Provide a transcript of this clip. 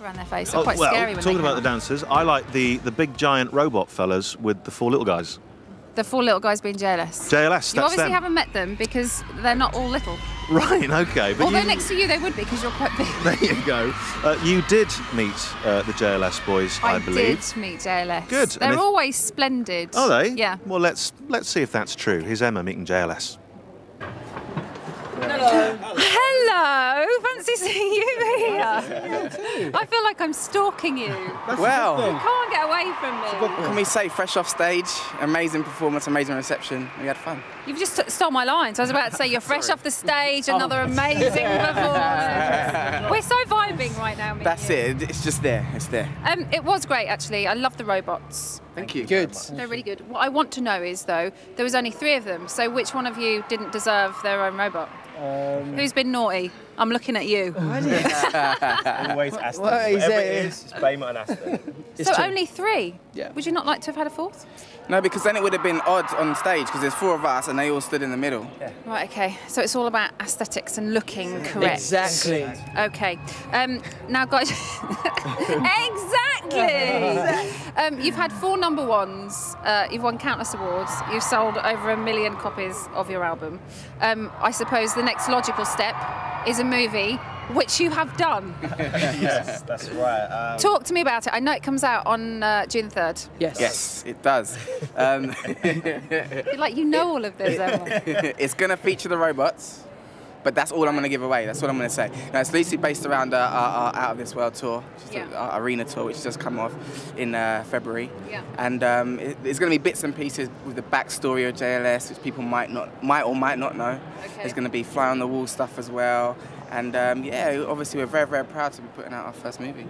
around their face. They're Oh, quite well, scary when talking they about the dancers, I like the, the big giant robot fellas with the four little guys. The four little guys being JLS. JLS, You that's obviously them. haven't met them because they're not all little. Right, okay. But Although you, next to you they would be because you're quite big. there you go. Uh, you did meet uh, the JLS boys, I, believe. I did meet JLS. Good, They're if- always splendid. Are they? Yeah. Well, let's let's see if that's true. Here's Emma meeting JLS. Hello. I feel like I'm stalking you. You Well, can't get away from me. can we say fresh off stage, amazing performance, amazing reception. We had fun. You've just t- stole my lines. I was about to say you're fresh off the stage, another oh. amazing performance. We're so vibing right now. That's you. it. It's just there. It's there. Um, it was great actually. I love the robots. Thank you. Good. They're really good. What I want to know is though, there was only three of them. So which one of you didn't deserve their own robot? Um, Who's been naughty? I'm looking at you. Always Aston. What is Whatever it? it is, it's Bayman and Aston. It's so true. only three. Yeah. Would you not like to have had a fourth? No, because then it would have been odd on stage because there's four of us and they all stood in the middle. Right. Okay. So it's all about aesthetics and looking correct. Exactly. Okay. Um, now, guys. exactly. um, you've had four number ones. Uh, you've won countless awards. You've sold over a million copies of your album. Um, I suppose the next logical step is a movie, which you have done. yes, that's right. Um, Talk to me about it. I know it comes out on uh, June 3rd. Yes. Yes, it does. Um, like, you know all of this, it's going to feature the robots, but that's all I'm going to give away. That's what I'm going to say. Now, it's loosely based around uh, our, our Out of This World tour, which is Yeah. our arena tour, which has just come off in uh, February. Yeah. And um, it, there's going to be bits and pieces with the backstory of JLS, which people might not, might or might not know. Okay. There's going to be fly on the wall stuff as well. And um, yeah, obviously we're very, very proud to be putting out our first movie.